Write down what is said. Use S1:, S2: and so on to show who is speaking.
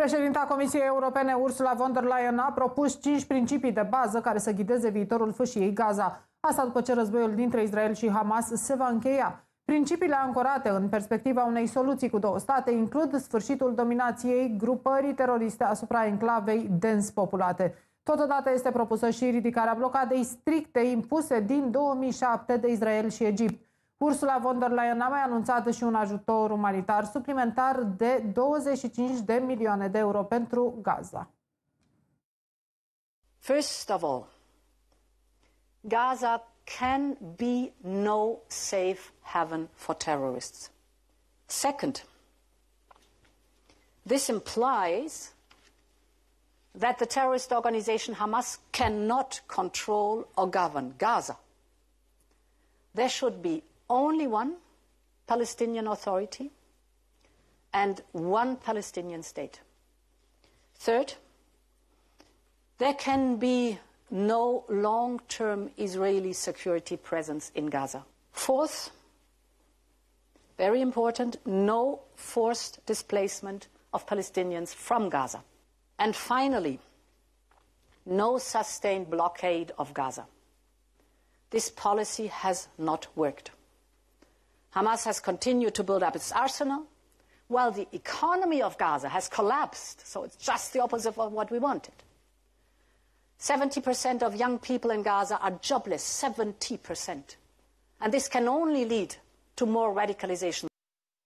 S1: Președinta Comisiei Europene Ursula von der Leyen a propus cinci principii de bază care să ghideze viitorul fâșiei Gaza. Asta după ce războiul dintre Israel și Hamas se va încheia. Principiile ancorate în perspectiva unei soluții cu două state includ sfârșitul dominației grupării teroriste asupra enclavei dens populate. Totodată este propusă și ridicarea blocadei stricte impuse din 2007 de Israel și Egipt. Ursula von der Leyen a mai anunțat și un ajutor umanitar suplimentar de 25 de milioane de euro pentru Gaza.
S2: First of all, Gaza can be no safe haven for terrorists. Second, this implies that the terrorist organization Hamas cannot control or govern Gaza. There should be only one Palestinian Authority and one Palestinian state. Third, there can be no long term Israeli security presence in Gaza. Fourth, very important, no forced displacement of Palestinians from Gaza. And finally, no sustained blockade of Gaza. This policy has not worked. Hamas has continued to build up its arsenal, while the economy of Gaza has collapsed. So it's just the opposite of what we wanted. 70% of young people in Gaza are jobless, 70%. And this can only lead to more radicalization.